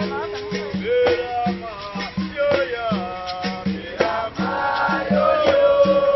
Yo, yo.